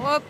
Оп.